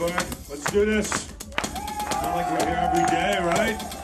Let's do this. Not like we're here every day, right?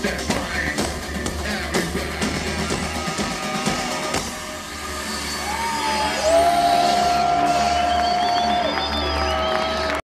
step